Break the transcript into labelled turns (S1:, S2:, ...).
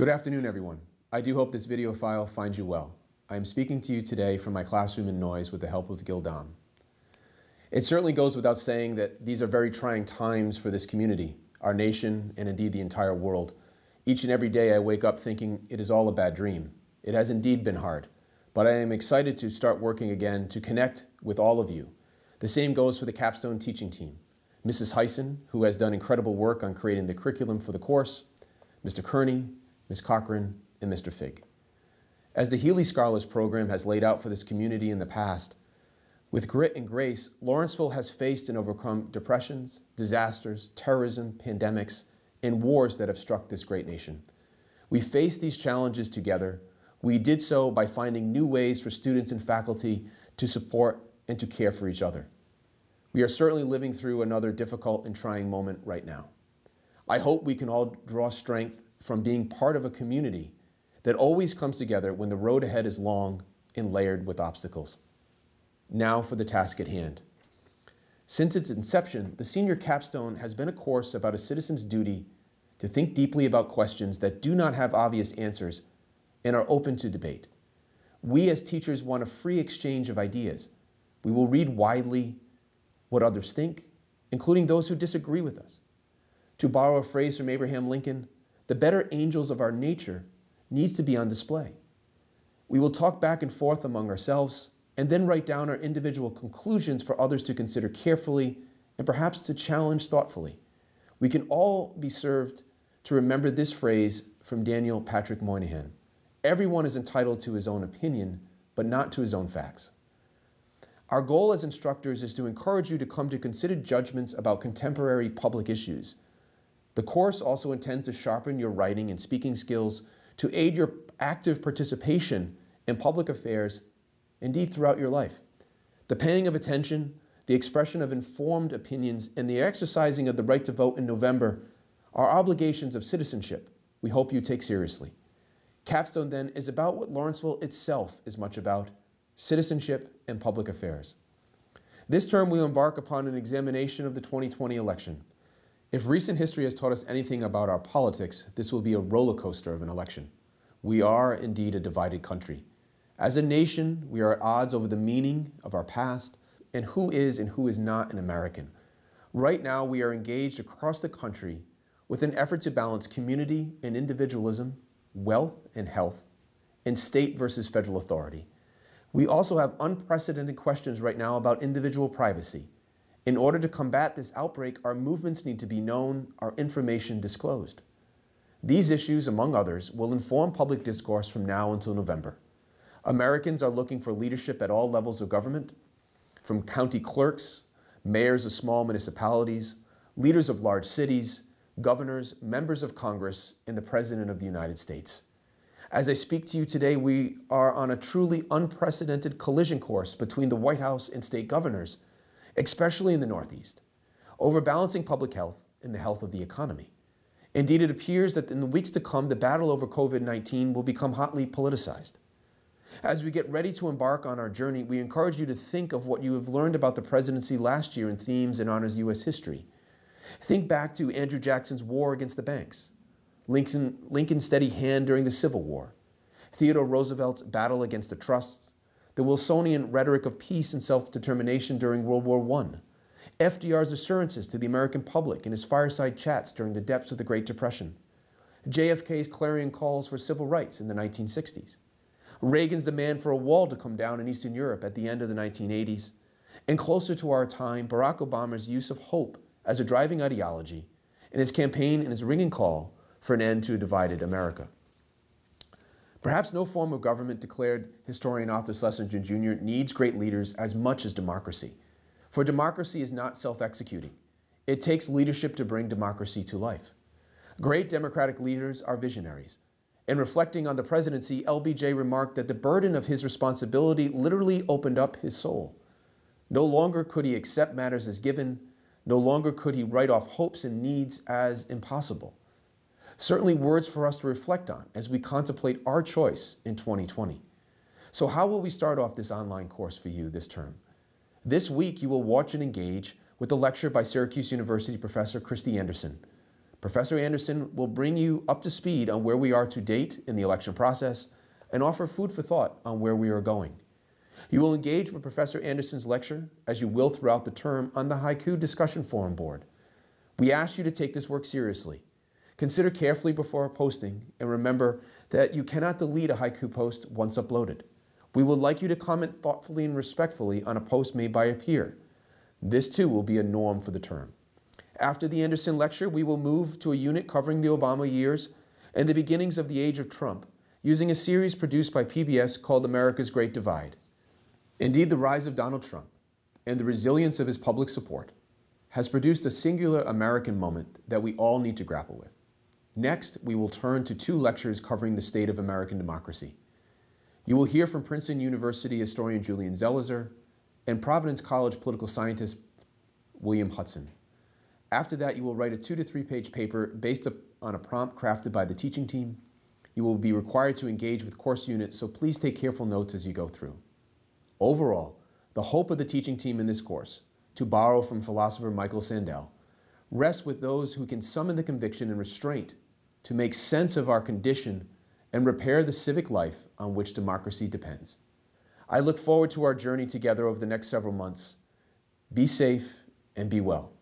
S1: Good afternoon, everyone. I do hope this video file finds you well. I am speaking to you today from my classroom in Noyes with the help of Gil Dom. It certainly goes without saying that these are very trying times for this community, our nation, and indeed the entire world. Each and every day I wake up thinking it is all a bad dream. It has indeed been hard, but I am excited to start working again to connect with all of you. The same goes for the capstone teaching team. Mrs. Heisen, who has done incredible work on creating the curriculum for the course, Mr. Kearney, Ms. Cochran, and Mr. Fig. As the Healy Scholars Program has laid out for this community in the past, with grit and grace, Lawrenceville has faced and overcome depressions, disasters, terrorism, pandemics, and wars that have struck this great nation. We faced these challenges together. We did so by finding new ways for students and faculty to support and to care for each other. We are certainly living through another difficult and trying moment right now. I hope we can all draw strength from being part of a community that always comes together when the road ahead is long and layered with obstacles. Now for the task at hand. Since its inception, the Senior Capstone has been a course about a citizen's duty to think deeply about questions that do not have obvious answers and are open to debate. We as teachers want a free exchange of ideas. We will read widely what others think, including those who disagree with us. To borrow a phrase from Abraham Lincoln, the better angels of our nature needs to be on display. We will talk back and forth among ourselves and then write down our individual conclusions for others to consider carefully and perhaps to challenge thoughtfully. We can all be served to remember this phrase from Daniel Patrick Moynihan. Everyone is entitled to his own opinion, but not to his own facts. Our goal as instructors is to encourage you to come to considered judgments about contemporary public issues. The course also intends to sharpen your writing and speaking skills to aid your active participation in public affairs, indeed throughout your life. The paying of attention, the expression of informed opinions, and the exercising of the right to vote in November are obligations of citizenship we hope you take seriously. Capstone, then, is about what Lawrenceville itself is much about citizenship and public affairs. This term, we'll embark upon an examination of the 2020 election. If recent history has taught us anything about our politics, this will be a roller coaster of an election. We are indeed a divided country. As a nation, we are at odds over the meaning of our past and who is and who is not an American. Right now, we are engaged across the country with an effort to balance community and individualism, wealth and health, and state versus federal authority. We also have unprecedented questions right now about individual privacy. In order to combat this outbreak, our movements need to be known, our information disclosed. These issues, among others, will inform public discourse from now until November. Americans are looking for leadership at all levels of government, from county clerks, mayors of small municipalities, leaders of large cities, governors, members of Congress, and the President of the United States. As I speak to you today, we are on a truly unprecedented collision course between the White House and state governors, especially in the Northeast, overbalancing public health and the health of the economy. Indeed, it appears that in the weeks to come, the battle over COVID 19 will become hotly politicized. As we get ready to embark on our journey, we encourage you to think of what you have learned about the presidency last year in themes and honors U.S. history. Think back to Andrew Jackson's war against the banks, Lincoln, Lincoln's steady hand during the Civil War, Theodore Roosevelt's battle against the trusts, the Wilsonian rhetoric of peace and self determination during World War I, FDR's assurances to the American public in his fireside chats during the depths of the Great Depression, JFK's clarion calls for civil rights in the 1960s, Reagan's demand for a wall to come down in Eastern Europe at the end of the 1980s, and closer to our time, Barack Obama's use of hope as a driving ideology in his campaign and his ringing call for an end to a divided America. Perhaps no form of government, declared historian Arthur Schlesinger Jr., needs great leaders as much as democracy. For democracy is not self executing, it takes leadership to bring democracy to life. Great democratic leaders are visionaries. In reflecting on the presidency, LBJ remarked that the burden of his responsibility literally opened up his soul. No longer could he accept matters as given, no longer could he write off hopes and needs as impossible. Certainly, words for us to reflect on as we contemplate our choice in 2020. So, how will we start off this online course for you this term? This week, you will watch and engage with a lecture by Syracuse University professor Kristi Andersen, Professor Andersen will bring you up to speed on where we are to date in the election process and offer food for thought on where we are going. You will engage with Professor Andersen's lecture, as you will throughout the term, on the Haiku Discussion Forum Board. We ask you to take this work seriously. Consider carefully before posting, and remember that you cannot delete a haiku post once uploaded. We would like you to comment thoughtfully and respectfully on a post made by a peer. This too will be a norm for the term. After the Andersen lecture, we will move to a unit covering the Obama years and the beginnings of the age of Trump, using a series produced by PBS called America's Great Divide. Indeed, the rise of Donald Trump and the resilience of his public support has produced a singular American moment that we all need to grapple with. Next, we will turn to two lectures covering the state of American democracy. You will hear from Princeton University historian Julian Zelizer and Providence College political scientist William Hudson. After that, you will write a two to three page paper based on a prompt crafted by the teaching team. You will be required to engage with course units, so please take careful notes as you go through. Overall, the hope of the teaching team in this course, to borrow from philosopher Michael Sandel, rests with those who can summon the conviction and restraint to make sense of our condition and repair the civic life on which democracy depends. I look forward to our journey together over the next several months. Be safe and be well.